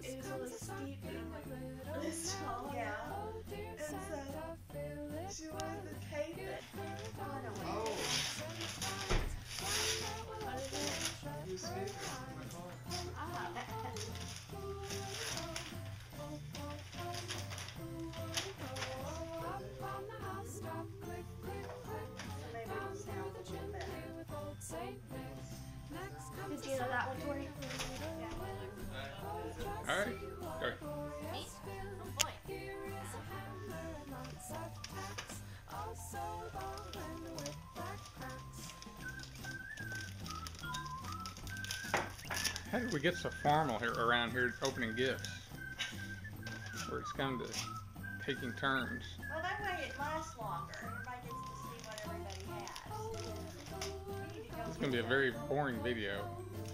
always it was always steep and I'm like this tall now. And so she wanted to tape. Oh no. Oh. You speak my car. Maybe it's now. Did you know that one, Tori? Sorry. Sorry. How did we get so formal here around here opening gifts? Where it's kind of taking turns. Well, that way it lasts longer. Everybody gets to see what everybody has. It's going to be a very boring video.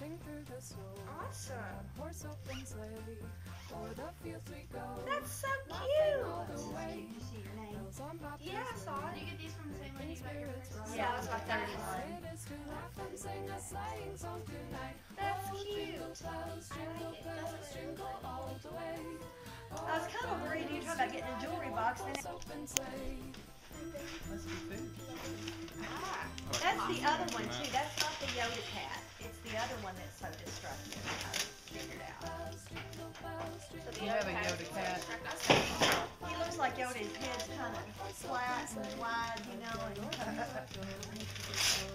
Awesome. Horse open sleigh, o'er the fields we go. That's so cute. all the way. you see your name. Bells on bobtails Yeah, I saw it. ring. You get these from the same one you got your first. Yeah, that's my third It is to laugh and sing a sleighing song tonight. That's Oh, cute. jingle bells, jingle bells, jingle all the way. I was kind of worried you were talking about getting a jewelry box. Then Horse open sleigh. Must be that's the other one too. That's not the Yoda cat. It's the other one that's so destructive. I figured out. So the You have a Yoda cat. He looks like Yoda. His head's kind of flat and wide, you know. And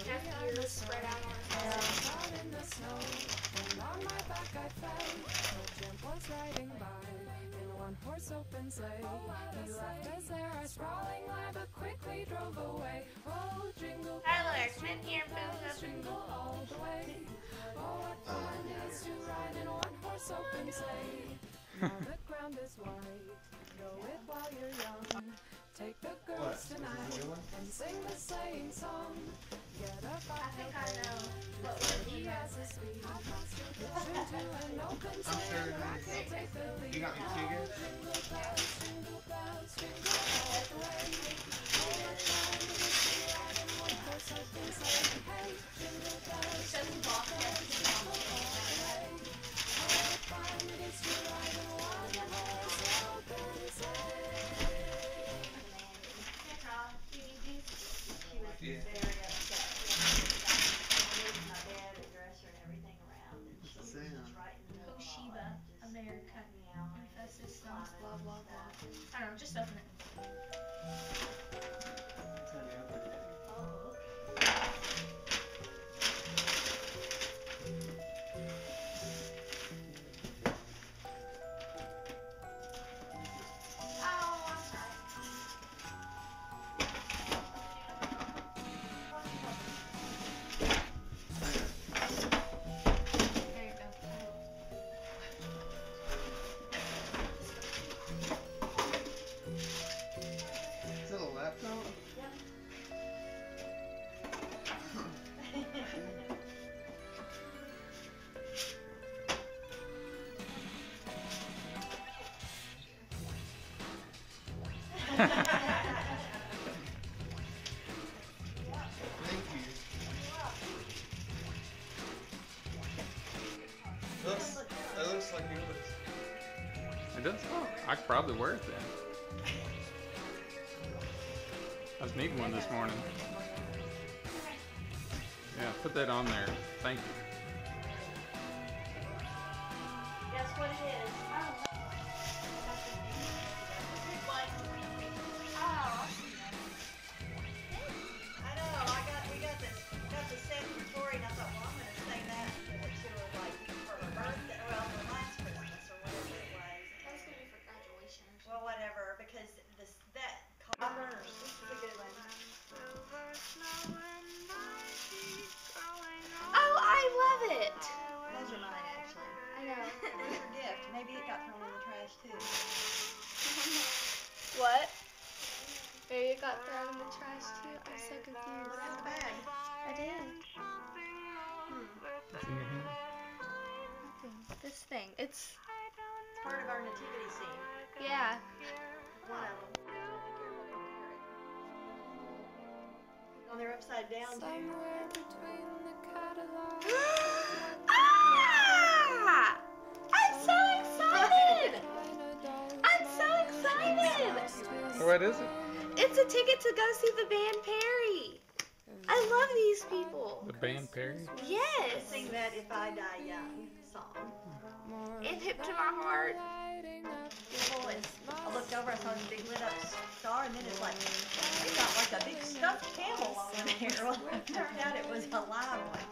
Half ears spread out on his yeah. In the snow, and on my back I fell. Chimp was riding by in a horse open sleigh. Oh, he laughed as there I sprawling lie, but quickly drove away. Oh, jingle Tyler, bells, come in here and build jingle all the way. Oh, what fun it is to ride in one horse open sleigh. Now the ground is white, go it while you're young. Take the girls What? Is this a tonight and sing the sleighing song. Get up I think I know. But but he has guys a speed. Listen to an open I'm sleigh, sure I it can take the lead. You got me tickets? I don't know, just open it. Looks, that looks like yours. It does. Oh, I could probably wear it then. I was needing one this morning. Yeah, put that on there. Thank you. It's It's part of our nativity scene. yeah. One of them. Oh, they're upside down too. Between the catalog. ah! I'm so excited! I'm so excited! What is it? It's a ticket to go see the band Perry. I love these people. The band Perry? Yes. Sing that "If I Die Young" song. It hit to my heart. Beautiful. I looked over, I saw this big lit up star, and then it's like they got like a big stuffed camel over there. Well, it turned out it was a live one.